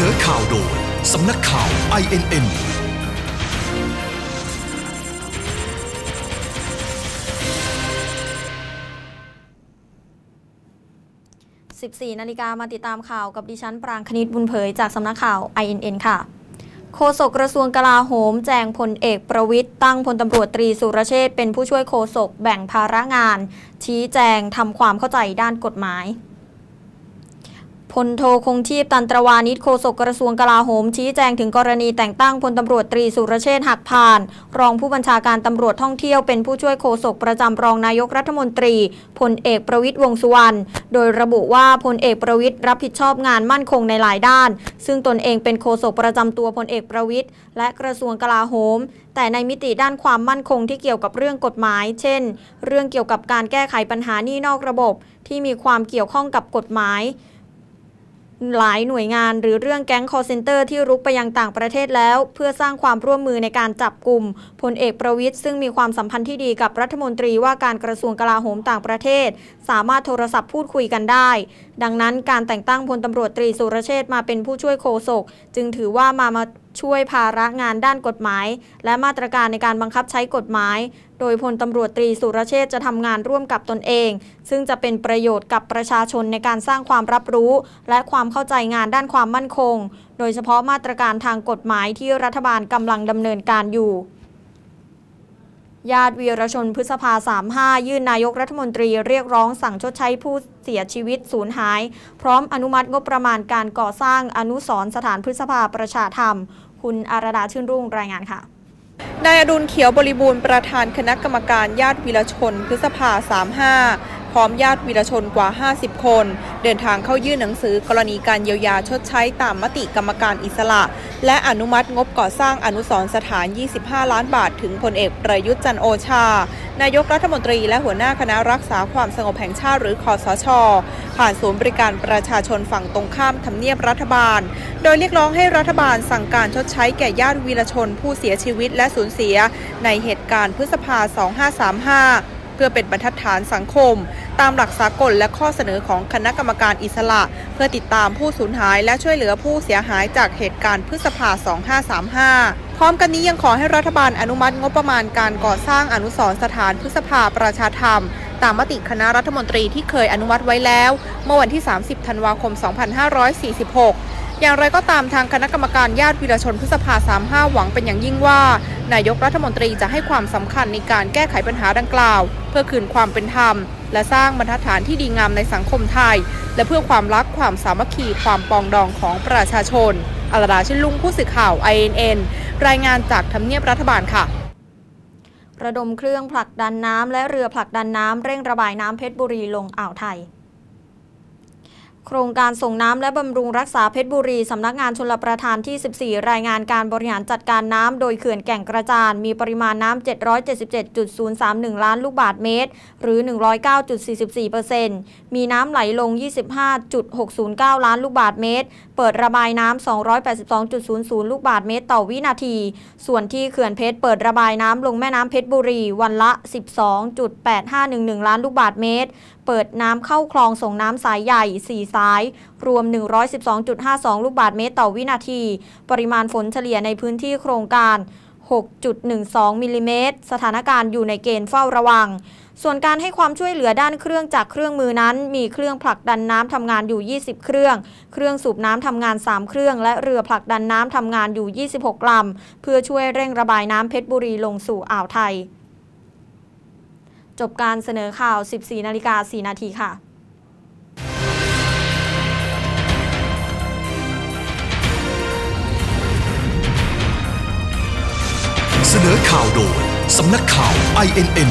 นอข่าวโดย สำนักข่าว INN 14นาฬิกามาติดตามข่าวกับดิฉัน ปรางคณิตบุญเผยจากสำนักข่าว INN ค่ะ โฆษกกระทรวงกลาโหม แจงพลเอกประวิทย์ตั้งพลตำรวจตรีสุรเชษเป็นผู้ช่วยโฆษกแบ่งภาระงาน ชี้แจงทำความเข้าใจด้านกฎหมาย พลโทคงชีพตันตระวาณิชย์โฆษกกระทรวงกลาโหม ชี้แจงถึงกรณีแต่งตั้งพลตำรวจตรีสุรเชษฐ์หักพาล รองผู้บัญชาการตำรวจท่องเที่ยวเป็นผู้ช่วยโฆษกประจำรองนายกรัฐมนตรีพลเอกประวิตรวงษ์สุวรรณโดยระบุว่าพลเอกประวิตรรับผิดชอบงานมั่นคงในหลายด้าน ซึ่งตนเองเป็นโฆษกประจำตัวพลเอกประวิตรและกระทรวงกลาโหม แต่ในมิติด้านความมั่นคงที่เกี่ยวกับเรื่องกฎหมาย เช่น เรื่องเกี่ยวกับการแก้ไขปัญหาหนี้นอกระบบ ที่มีความเกี่ยวข้องกับกฎหมาย หลายหน่วยงานหรือเรื่องแก๊งคอร์เซนเตอร์ที่รุกไปยังต่างประเทศแล้ว เพื่อสร้างความร่วมมือในการจับกลุ่มพลเอกประวิทย์ซึ่งมีความสัมพันธ์ที่ดีกับรัฐมนตรีว่าการกระทรวงกลาโหมต่างประเทศ สามารถโทรศัพท์พูดคุยกันได้ ดังนั้นการแต่งตั้งพลตำรวจตรีสุรเชษมาเป็นผู้ช่วยโฆษกจึงถือว่ามามา ช่วยภาระงานด้านกฎหมาย และมาตรการในการบังคับใช้กฎหมาย โดยพลตำรวจตรีสุรเชษจะทำงานร่วมกับตนเอง ซึ่งจะเป็นประโยชน์กับประชาชนในการสร้างความรับรู้ และความเข้าใจงานด้านความมั่นคง โดยเฉพาะมาตรการทางกฎหมายที่รัฐบาลกำลังดำเนินการอยู่ ญาติวีรชนพฤษภา 35 ยื่นนายกรัฐมนตรีเรียกร้องสั่งชดใช้ผู้เสียชีวิตสูญหาย พร้อมอนุมัติงบประมาณการก่อสร้างอนุสรสถานพฤษภาประชาธรรม คุณอารดาชื่นรุ่งรายงานค่ะนายอดุลเขียวบริบูรณ์ประธานคณะกรรมการญาติวีรชนพฤษภา 35 พร้อมญาติวีรชนกว่า 50 คน เดินทางเข้ายื่นหนังสือกรณีการเยียวยาชดใช้ตามมติกรรมการอิสระ และอนุมัติงบก่อสร้างอนุสรสถาน 25 ล้านบาท ถึงพลเอกประยุทธ์จันโอชา นายกรัฐมนตรีและหัวหน้าคณะรักษาความสงบแห่งชาติหรือคอสช ผ่านศูนย์บริการประชาชนฝั่งตรงข้ามทำเนียบรัฐบาล โดยเรียกร้องให้รัฐบาลสั่งการชดใช้แก่ญาติวีรชนผู้เสียชีวิตและสูญเสีย ในเหตุการณ์พฤษภา 2535เพื่อเป็นบรรทัดฐานสังคม ตามหลักสากลและข้อเสนอของคณะกรรมการอิสระ เพื่อติดตามผู้สูญหายและช่วยเหลือผู้เสียหายจากเหตุการณ์พฤษภา 2535 พร้อมกันนี้ยังขอให้รัฐบาลอนุมัติงบประมาณการก่อสร้างอนุสรสถานพฤษภาประชาธรรม ตามมติคณะรัฐมนตรีที่เคยอนุมัติไว้แล้ว เมื่อวันที่ 30 ธันวาคม 2546 อย่างไรก็ตามทางคณะกรรมการญาติวีรชนพฤษภา 35 หวังเป็นอย่างยิ่งว่า นายกรัฐมนตรีจะให้ความสำคัญในการแก้ไขปัญหาดังกล่าว เพื่อคืนความเป็นธรรม และสร้างบรรทัดฐานที่ดีงามในสังคมไทย และเพื่อความรักความสามัคคีความปองดองของประชาชนอลดาชินลุงผู้สื่อข่าว INN รายงานจากทำเนียบรัฐบาลค่ะระดมเครื่องผลักดันน้ำและเรือผลักดันน้ำเร่งระบายน้ำเพชรบุรีลงอ่าวไทย โครงการส่งน้ำและบำรุงรักษาเพชรบุรี สำนักงานชลประทานที่ 14 รายงานการบริหารจัดการน้ำโดยเขื่อนแก่งกระจาน มีปริมาณน้ำ 777.031 ล้านลูกบาศก์เมตร หรือ 109.44%มีน้ำไหลลง 25.609 ล้านลูกบาศก์เมตร เปิดระบายน้ำ 282.00 ลูกบาศก์เมตร ต่อวินาที ส่วนที่เขื่อนเพชรเปิดระบายน้ำลงแม่น้ำเพชรบุรี วันละ 12.8511 ล้านลูกบาศก์เมตร เปิดน้ำเข้าคลองส่งน้ำสายใหญ่4สาย รวม 112.52 ลูกบาศก์เมตรต่อวินาที ปริมาณฝนเฉลี่ยในพื้นที่โครงการ 6.12 มิลลิเมตร สถานการณ์อยู่ในเกณฑ์เฝ้าระวัง ส่วนการให้ความช่วยเหลือด้านเครื่องจากเครื่องมือนั้น มีเครื่องผลักดันน้ำทำงานอยู่ 20 เครื่อง เครื่องสูบน้ำทำงาน 3 เครื่อง และเรือผลักดันน้ำทำงานอยู่ 26 ลำ เพื่อช่วยเร่งระบายน้ำเพชรบุรีลงสู่อ่าวไทย จบการเสนอข่าว 14 นาฬิกา 4 นาทีค่ะ ข่าวโดย สำนักข่าว INN